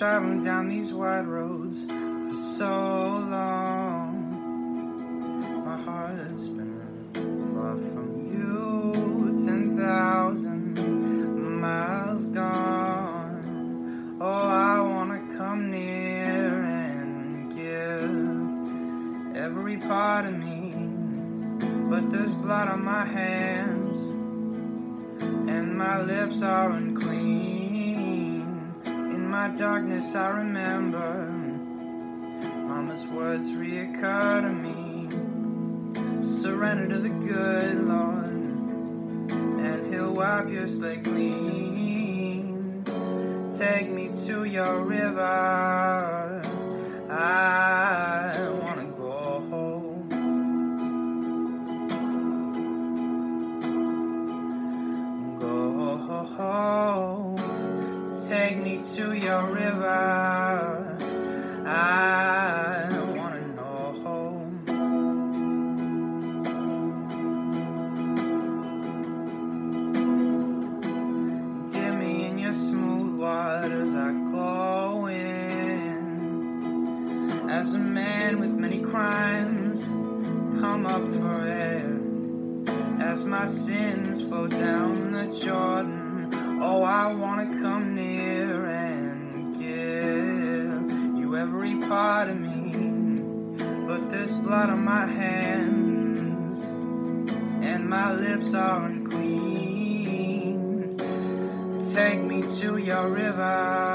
traveling down these wide roads for so long. My heart's been far from you, ten thousand miles gone. Oh, I wanna come near and give every part of me, but there's blood on my hands, and my lips are unclean my darkness I remember Mama's words reoccur to me. Surrender to the good Lord And he'll wipe your slate clean. Take me to your river to your river. I wanna know me in your smooth waters, I go in. As a man with many crimes, come up for air. As my sins flow down the Jordan. Oh, I wanna come near and give you every part of me. But there's blood on my hands, and my lips are unclean. Take me to your river.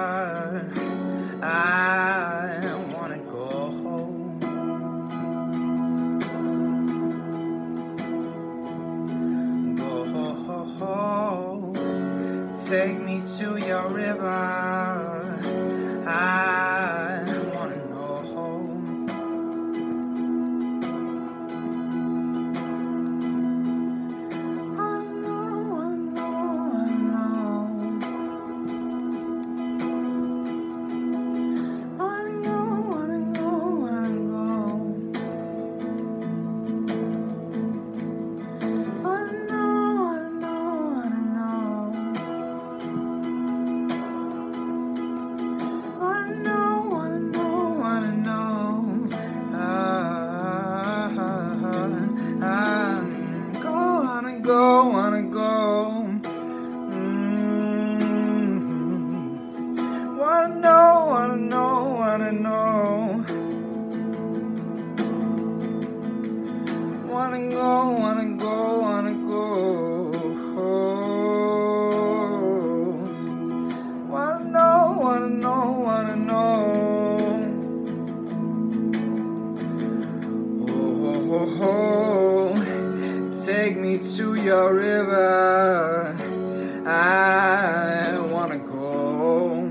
Take me to your river. Oh, oh, oh, take me to your river. I wanna go.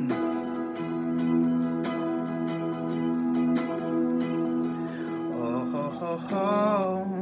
Oh, oh, oh, oh.